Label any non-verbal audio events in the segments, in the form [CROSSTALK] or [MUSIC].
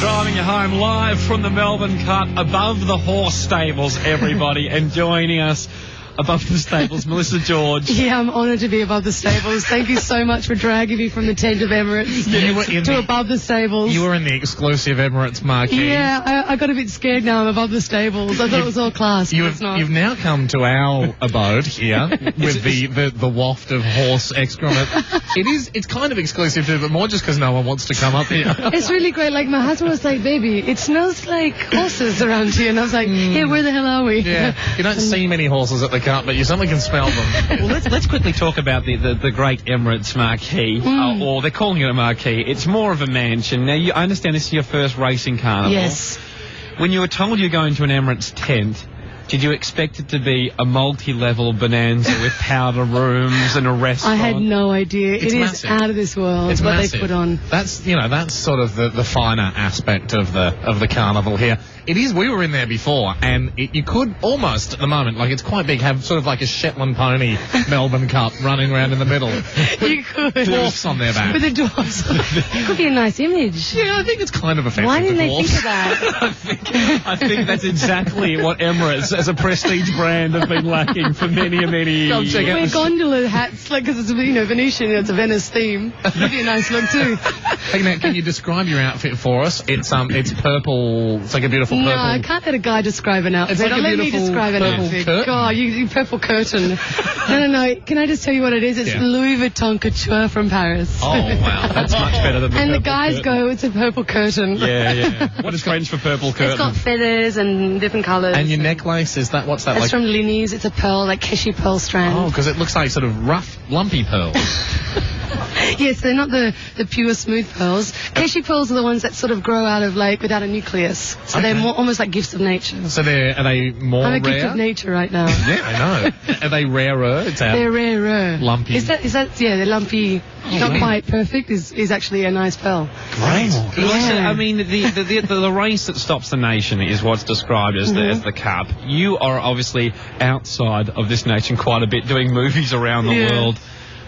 driving you home live from the Melbourne Cup above the horse stables, everybody, and joining us above the stables, Melissa George. [LAUGHS] Yeah, I'm honoured to be above the stables. Thank you so much for dragging me from the tent of Emirates You were in to the- above the stables. You were in the exclusive Emirates marquee. yeah, I, I got a bit scared now. I'm above the stables. I thought it was all class. You've, you've now come to our abode here [LAUGHS] with the, the, the waft of horse excrement. It is it's kind of exclusive too, but more just because no one wants to come up here. [LAUGHS] It's really great. Like my husband was like, "Baby, it smells like horses around here," and I was like, "Yeah, where the hell are we?" Hmm. Yeah, you don't see many horses at the cup, but you certainly can smell them. [LAUGHS] Well, let's, let's quickly talk about the, the, the great Emirates marquee, uh, or they're calling it a marquee. It's more of a mansion. Now, you, I understand this is your first racing carnival. Yes. When you were told you're going to an Emirates tent, did you expect it to be a multi-level bonanza with powder rooms and a restaurant? I had no idea. It's It is massive. out of this world It's what massive. they put on. That's you know that's sort of the, the finer aspect of the of the carnival here. It is. We were in there before, and it, you could almost at the moment, like it's quite big, have sort of like a Shetland pony [LAUGHS] Melbourne Cup running around in the middle, [LAUGHS] You could. dwarfs on their back. With the dwarfs. it [LAUGHS] could be a nice image. Yeah, I think it's kind of offensive. Why didn't they think of that? I think, I think that's exactly what Emirates, as a prestige brand, have been lacking for many, and many Come years. check out Wear gondola hats, like, because it's, you know, Venetian, it's a Venice theme. It'd be a nice look, too. [LAUGHS] Hey, now, can you describe your outfit for us? It's um, it's purple. It's like a beautiful purple. No, purple. I can't let a guy describe an outfit. It's like a Let me describe an purple outfit. curtain. God, you, you purple curtain. no, no, no. Can I just tell you what it is? It's Yeah. Louis Vuitton couture from Paris. Oh, wow. That's much better than the and the purple guys curtain. go, it's a purple curtain. Yeah, yeah. [LAUGHS] What is French for purple curtain? It's got feathers and different colours. and your necklace is that? What's that That's like? from Linney's. It's a pearl, like Keshi pearl strand. Oh, because it looks like sort of rough, lumpy pearls. [LAUGHS] Yes, they're not the, the pure smooth pearls. Keshi pearls are the ones that sort of grow out of like without a nucleus. So they're more almost like gifts of nature. so they're are they more I'm a rare? gift of nature right now. [LAUGHS] Yeah, I know. Are they rarer? It's out. They're rarer. Lumpy. Is that is that yeah? They're lumpy. Oh, not wow. quite perfect. Is is actually a nice pearl. great. Listen, Yeah. I mean, the, the, the, the race that stops the nation is what's described as, the, mm-hmm. as the cup. You are obviously outside of this nation quite a bit, doing movies around the Yeah. world.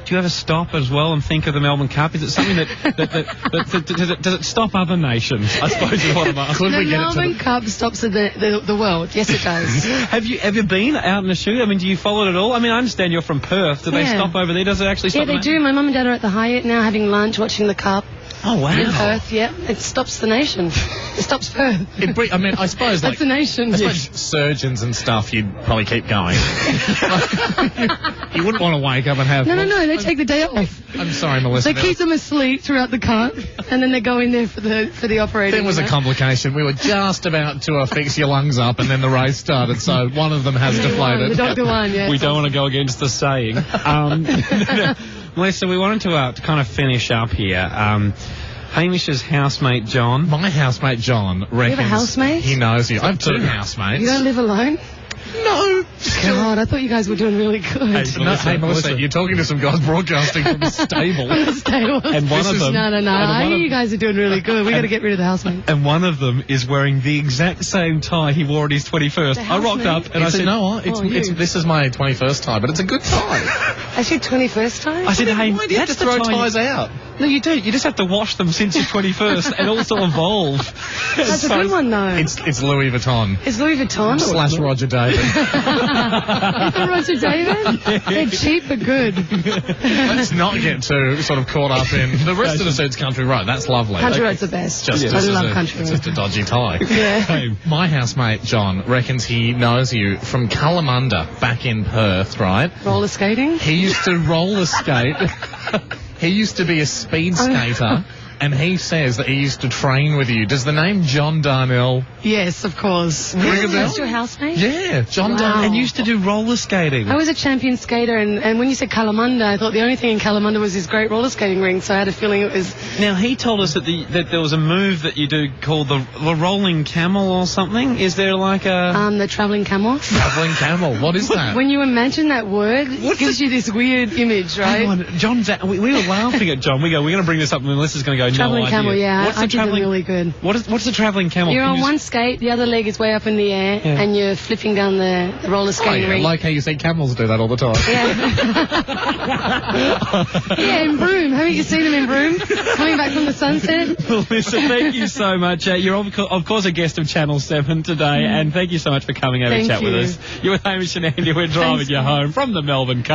Do you ever stop as well and think of the Melbourne Cup? Is it something that, that, that, that, that- does, it, does it stop other nations? I suppose is what I'm asking. Could The we get it to Melbourne the- Cup stops the, the the world. Yes, it does. [LAUGHS] Have you ever been out in a shoot? I mean, do you follow it at all? I mean, I understand you're from Perth. Do they stop over there? Does it actually stop? yeah, they do. My mum and dad are at the Hyatt now, having lunch, watching the Cup Oh wow! in Perth. Yeah, it stops the nation. It stops Perth. It bre- I mean, I suppose like That's the nation. I suppose surgeons and stuff, you'd probably keep going. [LAUGHS] you wouldn't want to wake up and have. No, no, no. They take the day off. I'm sorry, Melissa. They keep them asleep throughout the cup, and then they go in there for the for the operation. There was you a complication. We were just about to uh, fix your lungs up, and then the race started. So one of them has deflated. The doctor one, yeah. we don't want to go against the saying. Um, [LAUGHS] Melissa, we wanted to, uh, to kind of finish up here. Um, Hamish's housemate John. My housemate John reckons housemate? he knows you. I have two housemates. You don't live alone? No. God, I thought you guys were doing really good. Hey, No, Melissa, hey, Melissa, Melissa. you're talking to some guys broadcasting from a [LAUGHS] stable. [LAUGHS] Stables. And one This of is- them. No, no, no. I one hear you guys are doing really good. We got to get rid of the housemate. And one of them is wearing the exact same tie he wore at his 21st. I rocked up and I said, No, what? It's, Oh, it's, this is my 21st time, but it's a good time. That's your 21st time? I said, hey, Why do you have to throw ties out? No, you do. You just have to wash them since your 21st and also evolve. That's a good one, though. It's it's Louis Vuitton It's Louis Vuitton. slash Roger David. [LAUGHS] Is Roger David? They're cheap but good. Let's not get too sort of caught up in the rest of the suit's country road. That's lovely. Country Okay. road's the best. Just, I just, love a, country road. just a dodgy tie. [LAUGHS] Yeah. Hey, my housemate John reckons he knows you from Kalamunda back in Perth, right? Roller skating? He used to roller skate. [LAUGHS] he used to be a speed oh. skater. [LAUGHS] And he says that he used to train with you. Does the name John Darnell Yes, of course. ring a bell? That's your housemate? Yeah, John Wow. Darnell. and used to do roller skating. I was a champion skater, and, and when you said Kalamunda, I thought the only thing in Kalamunda was his great roller skating ring, so I had a feeling it was. Now he told us that the that there was a move that you do called the the rolling camel or something. Is there like a Um, the traveling camel. Traveling camel. What is that? When you imagine that word, it What's gives you this weird image, right? Hang on, John's. at- We, we were laughing at John. We go, we're going to bring this up, and Melissa's going to go. No Traveling idea. camel, yeah. What's I did them really good. What is what's the traveling camel? You're on you one just- skate, the other leg is way up in the air, Yeah. and you're flipping down the, the roller Oh, skating yeah, rink. like how you see camels do that all the time. Yeah. [LAUGHS] yeah, in Broome. Haven't you seen them in Broome? Coming back from the sunset? Well, Listen, thank you so much. Uh, you're of, co- of course a guest of Channel 7 today, and thank you so much for coming over Thank to chat with us. You're with Hamish and Andy. We're driving Thanks, you guys. home from the Melbourne Cup.